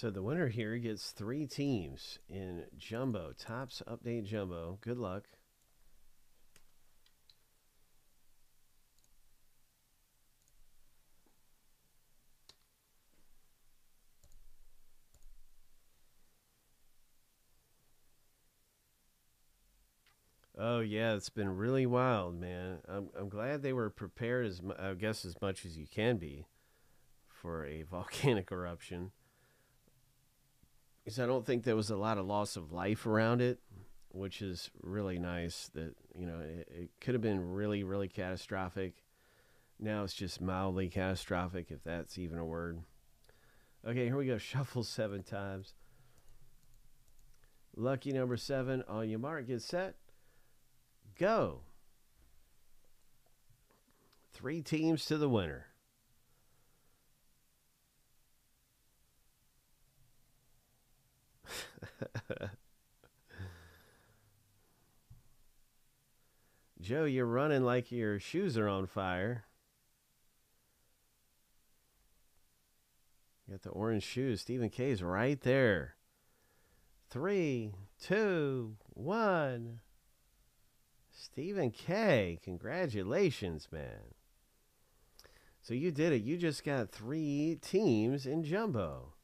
So the winner here gets three teams in Jumbo. Topps Update Jumbo. Good luck. Oh yeah, it's been really wild, man. I'm I'm glad they were prepared as I guess as much as you can be for a volcanic eruption. Because I don't think there was a lot of loss of life around it, which is really nice. That you know it, it could have been really really catastrophic. Now it's just mildly catastrophic, if that's even a word. Okay, here we go. Shuffle seven times. Lucky number seven. On your mark, get set go. Three teams to the winner. Joe, you're running like your shoes are on fire. You got the orange shoes. Stephen K's right there. Three, two, one. Stephen K, congratulations, man. So you did it. You just got three teams in Jumbo.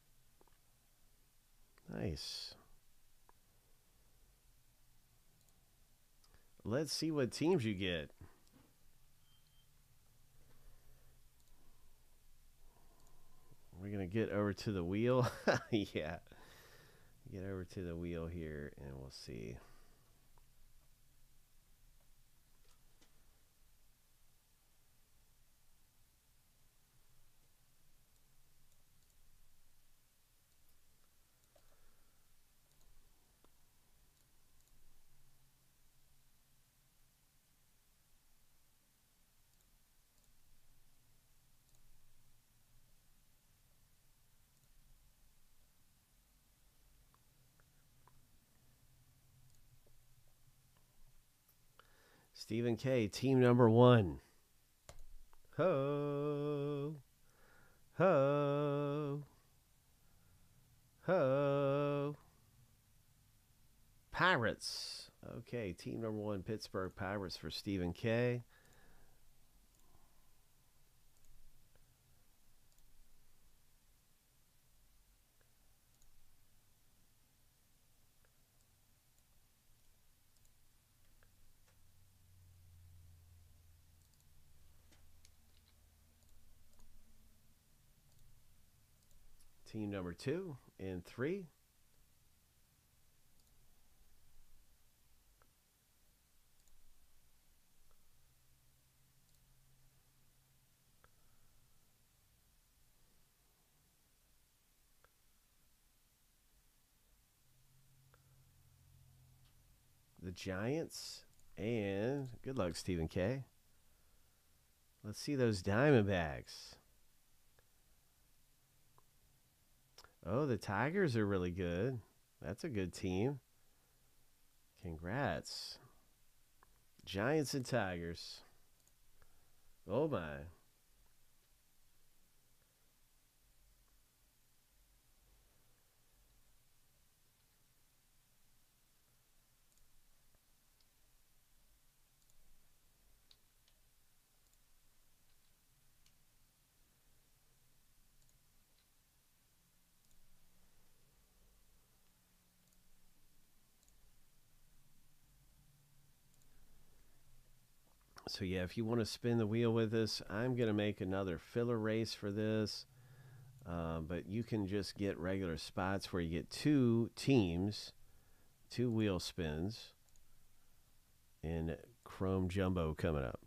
Nice. Let's see what teams you get. We're going to get over to the wheel. yeah. Get over to the wheel here and we'll see. Stephen K, team number one. Ho, ho, ho. Pirates. Okay, team number one, Pittsburgh Pirates for Stephen K. Team number two and three. The Giants and good luck, Stephen K. Let's see those Diamondbacks. Oh, the Tigers are really good. That's a good team. Congrats. Giants and Tigers. Oh my. So yeah, if you want to spin the wheel with us, I'm gonna make another filler race for this. Uh, but you can just get regular spots where you get two teams, two wheel spins, and Chrome Jumbo coming up.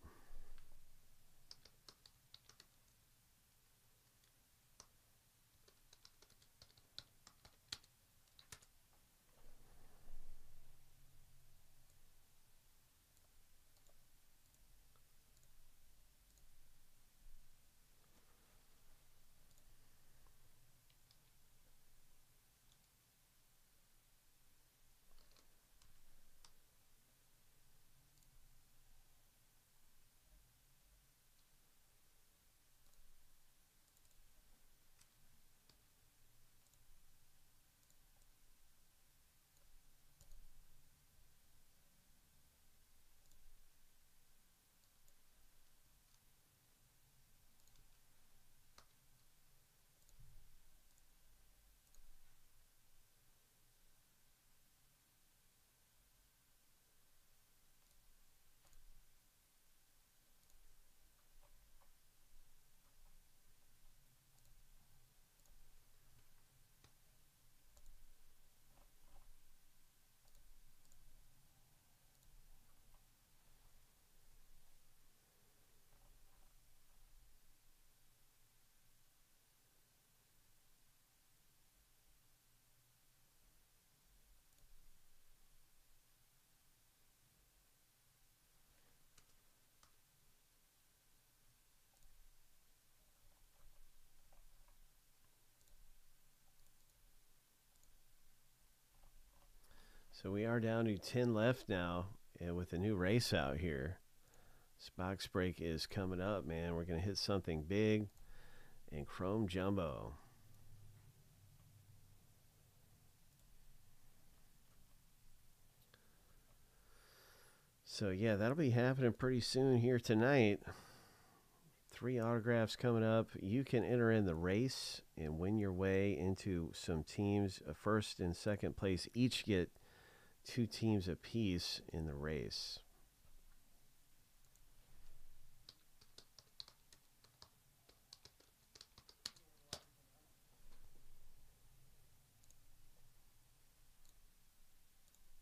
So we are down to 10 left now and with a new race out here. This box break is coming up, man. We're going to hit something big and Chrome Jumbo. So, yeah, that'll be happening pretty soon here tonight. Three autographs coming up. You can enter in the race and win your way into some teams. First and second place each get two teams apiece in the race.